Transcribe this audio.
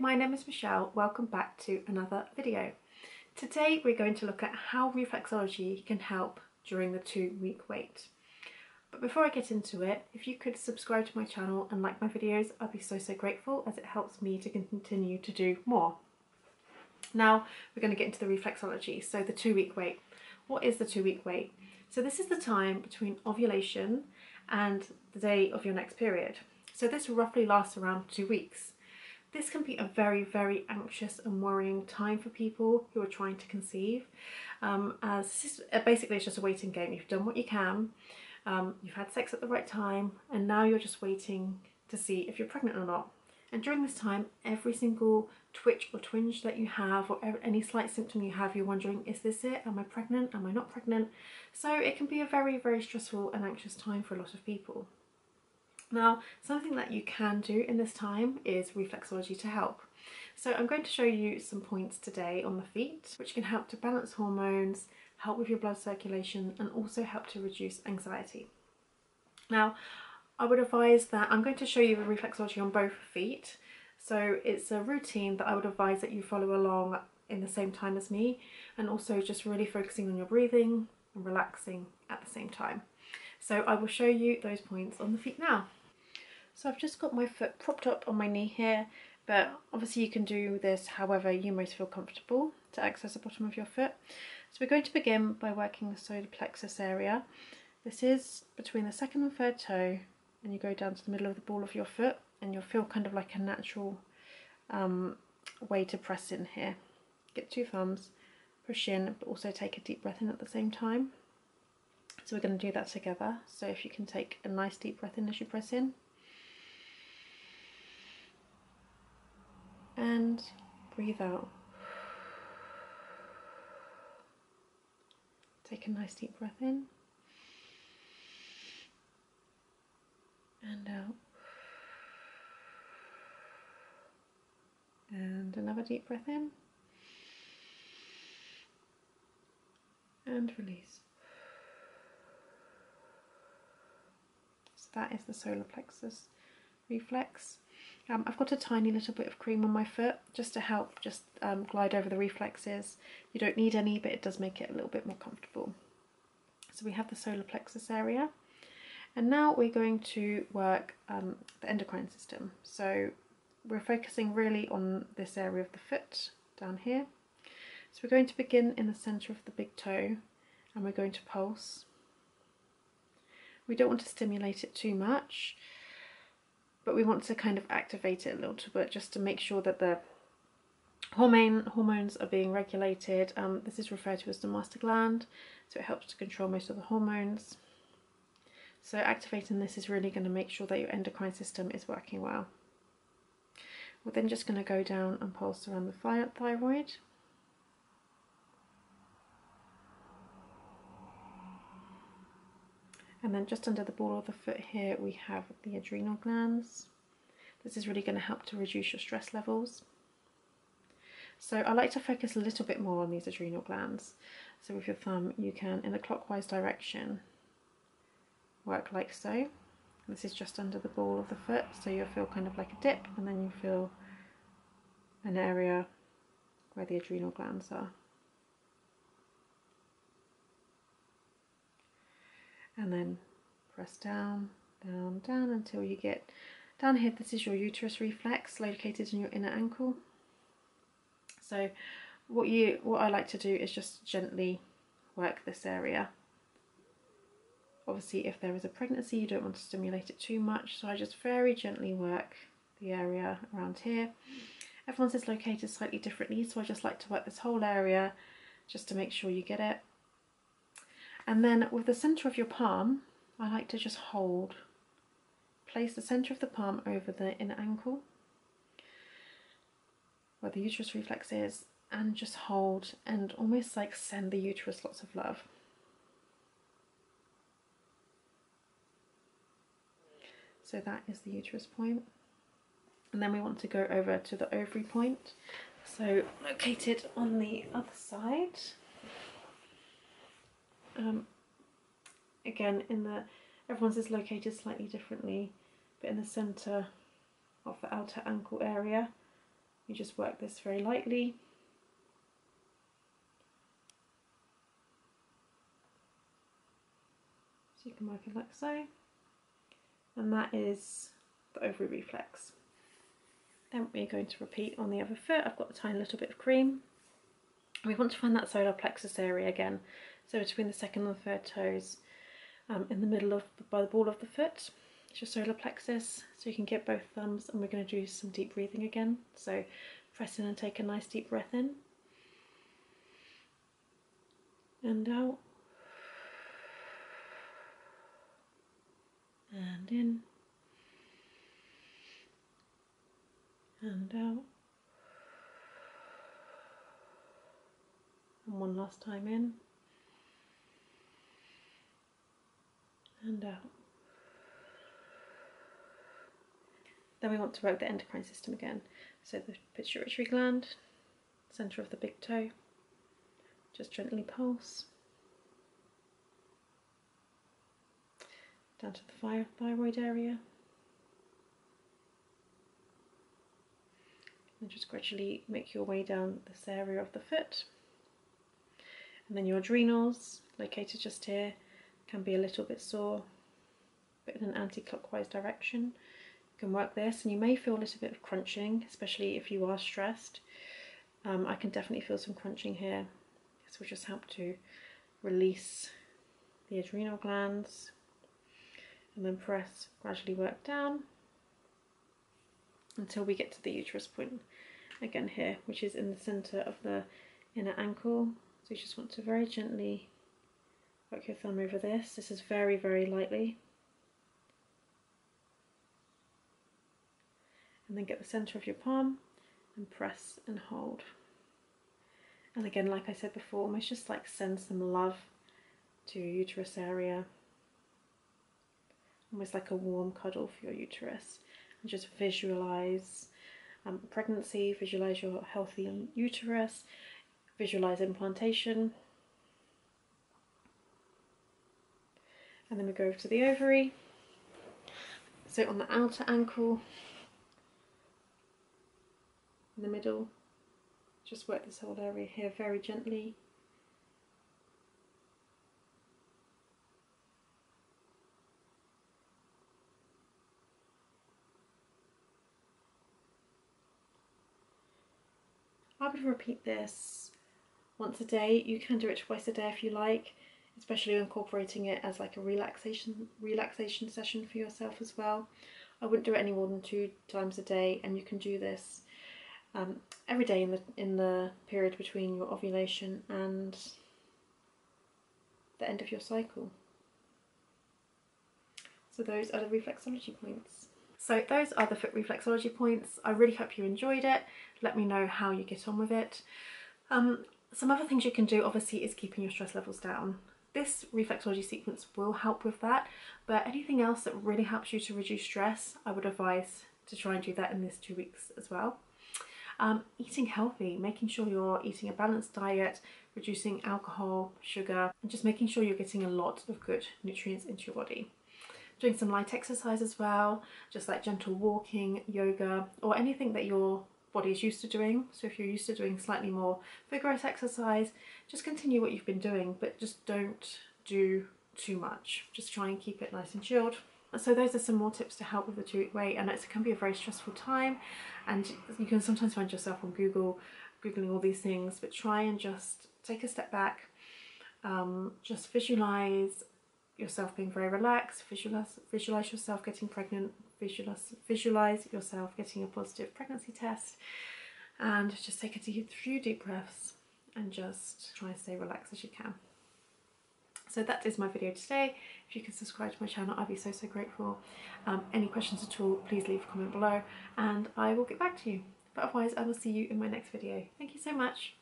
My name is Michelle. Welcome back to another video. Today we're going to look at how reflexology can help during the two week wait. But before I get into it, if you could subscribe to my channel and like my videos, I'd be so, so grateful as it helps me to continue to do more. Now we're going to get into the reflexology, so the two week wait. What is the two week wait? So this is the time between ovulation and the day of your next period. So this roughly lasts around two weeks. This can be a very, very anxious and worrying time for people who are trying to conceive. Um, as uh, basically, it's just a waiting game. You've done what you can, um, you've had sex at the right time, and now you're just waiting to see if you're pregnant or not. And during this time, every single twitch or twinge that you have, or any slight symptom you have, you're wondering, is this it? Am I pregnant? Am I not pregnant? So it can be a very, very stressful and anxious time for a lot of people. Now, something that you can do in this time is reflexology to help. So I'm going to show you some points today on the feet, which can help to balance hormones, help with your blood circulation, and also help to reduce anxiety. Now, I would advise that I'm going to show you the reflexology on both feet. So it's a routine that I would advise that you follow along in the same time as me, and also just really focusing on your breathing and relaxing at the same time. So I will show you those points on the feet now. So I've just got my foot propped up on my knee here, but obviously you can do this however you most feel comfortable to access the bottom of your foot. So we're going to begin by working the solar plexus area. This is between the second and third toe and you go down to the middle of the ball of your foot and you'll feel kind of like a natural um, way to press in here. Get two thumbs, push in, but also take a deep breath in at the same time. So we're going to do that together. So if you can take a nice deep breath in as you press in. And breathe out. Take a nice deep breath in and out. And another deep breath in and release. So that is the solar plexus reflex. Um, I've got a tiny little bit of cream on my foot just to help just um, glide over the reflexes. You don't need any, but it does make it a little bit more comfortable. So we have the solar plexus area. And now we're going to work um, the endocrine system. So we're focusing really on this area of the foot down here. So we're going to begin in the centre of the big toe and we're going to pulse. We don't want to stimulate it too much but we want to kind of activate it a little bit just to make sure that the hormone hormones are being regulated. Um, this is referred to as the master gland, so it helps to control most of the hormones. So activating this is really going to make sure that your endocrine system is working well. We're then just going to go down and pulse around the thyroid. And then just under the ball of the foot here, we have the adrenal glands. This is really going to help to reduce your stress levels. So I like to focus a little bit more on these adrenal glands. So with your thumb, you can, in a clockwise direction, work like so. This is just under the ball of the foot, so you'll feel kind of like a dip, and then you feel an area where the adrenal glands are. And then press down, down, down until you get down here. This is your uterus reflex located in your inner ankle. So what you what I like to do is just gently work this area. Obviously if there is a pregnancy you don't want to stimulate it too much so I just very gently work the area around here. Everyone's is located slightly differently so I just like to work this whole area just to make sure you get it. And then with the centre of your palm, I like to just hold. Place the centre of the palm over the inner ankle, where the uterus reflex is, and just hold and almost like send the uterus lots of love. So that is the uterus point. And then we want to go over to the ovary point. So located on the other side um, again in the everyone's is located slightly differently but in the centre of the outer ankle area You just work this very lightly. So you can work it like so. And that is the ovary reflex. Then we're going to repeat on the other foot. I've got a tiny little bit of cream. We want to find that solar plexus area again. So between the second and the third toes, um, in the middle of by the ball of the foot, it's your solar plexus. So you can get both thumbs, and we're going to do some deep breathing again. So press in and take a nice deep breath in, and out, and in. and out. And one last time in and out. Then we want to work the endocrine system again. So the pituitary gland, centre of the big toe, just gently pulse. Down to the thyroid area. and just gradually make your way down this area of the foot. And then your adrenals, located just here, can be a little bit sore, but in an anti-clockwise direction. You can work this and you may feel a little bit of crunching, especially if you are stressed. Um, I can definitely feel some crunching here. This will just help to release the adrenal glands and then press, gradually work down until we get to the uterus point again here, which is in the centre of the inner ankle. So you just want to very gently work your thumb over this. This is very, very lightly. And then get the centre of your palm and press and hold. And again, like I said before, almost just like send some love to your uterus area. Almost like a warm cuddle for your uterus. And just visualize um, pregnancy, visualize your healthy uterus, visualize implantation. And then we go over to the ovary. So on the outer ankle, in the middle, just work this whole area here very gently. I would repeat this once a day. You can do it twice a day if you like, especially incorporating it as like a relaxation relaxation session for yourself as well. I wouldn't do it any more than two times a day, and you can do this um, every day in the in the period between your ovulation and the end of your cycle. So those are the reflexology points. So those are the foot reflexology points. I really hope you enjoyed it. Let me know how you get on with it. Um, some other things you can do obviously is keeping your stress levels down. This reflexology sequence will help with that, but anything else that really helps you to reduce stress, I would advise to try and do that in this two weeks as well. Um, eating healthy, making sure you're eating a balanced diet, reducing alcohol, sugar, and just making sure you're getting a lot of good nutrients into your body doing some light exercise as well, just like gentle walking, yoga, or anything that your body is used to doing. So if you're used to doing slightly more vigorous exercise, just continue what you've been doing, but just don't do too much. Just try and keep it nice and chilled. So those are some more tips to help with the two week wait and it can be a very stressful time and you can sometimes find yourself on Google googling all these things but try and just take a step back um, just visualize yourself being very relaxed, visualize, visualize yourself getting pregnant, visualize, visualize yourself getting a positive pregnancy test, and just take a deep, few deep breaths and just try and stay relaxed as you can. So that is my video today. If you can subscribe to my channel, I'd be so, so grateful. Um, any questions at all, please leave a comment below and I will get back to you. But otherwise, I will see you in my next video. Thank you so much.